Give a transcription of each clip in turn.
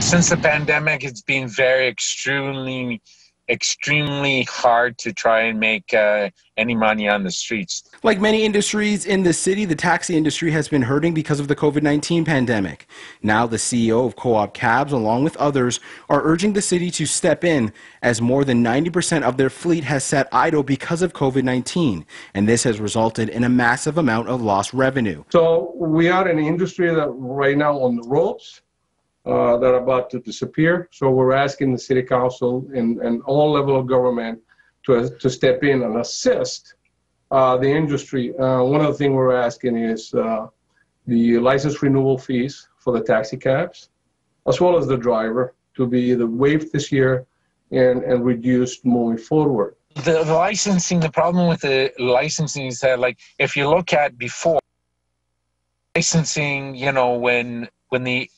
Since the pandemic, it's been very extremely, extremely hard to try and make uh, any money on the streets. Like many industries in the city, the taxi industry has been hurting because of the COVID 19 pandemic. Now, the CEO of Co op Cabs, along with others, are urging the city to step in as more than 90% of their fleet has sat idle because of COVID 19. And this has resulted in a massive amount of lost revenue. So, we are an industry that right now on the roads uh, that are about to disappear. So we're asking the city council and, and all level of government to, to step in and assist uh, the industry. Uh, one of the things we're asking is uh, the license renewal fees for the taxi cabs, as well as the driver, to be either waived this year and, and reduced moving forward. The, the licensing, the problem with the licensing is that, like, if you look at before licensing, you know, when when the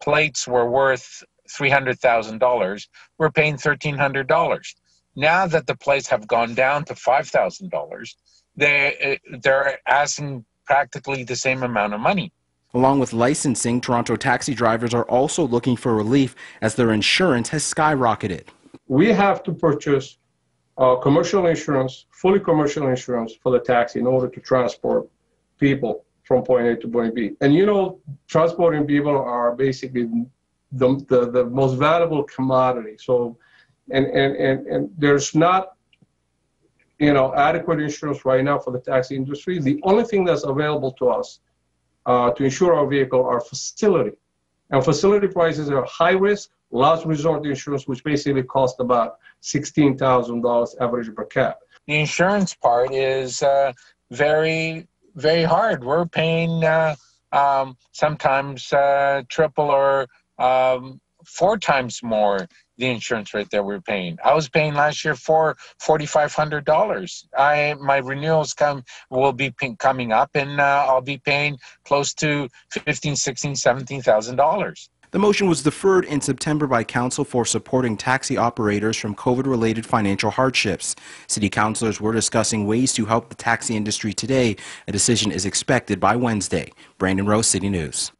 plates were worth $300,000, we're paying $1,300. Now that the plates have gone down to $5,000, they, they're asking practically the same amount of money. Along with licensing, Toronto taxi drivers are also looking for relief as their insurance has skyrocketed. We have to purchase uh, commercial insurance, fully commercial insurance for the taxi in order to transport people from point A to point B. And you know, transporting people are basically the, the, the most valuable commodity. So, and, and, and, and there's not, you know, adequate insurance right now for the taxi industry. The only thing that's available to us uh, to insure our vehicle are facility. And facility prices are high risk, last resort insurance, which basically cost about $16,000 average per cab. The insurance part is uh, very very hard. We're paying uh, um, sometimes uh, triple or um, four times more the insurance rate that we're paying. I was paying last year for forty five hundred dollars. I my renewals come will be coming up, and uh, I'll be paying close to fifteen, sixteen, seventeen thousand dollars. The motion was deferred in September by Council for supporting taxi operators from COVID related financial hardships. City councilors were discussing ways to help the taxi industry today. A decision is expected by Wednesday. Brandon Rowe, City News.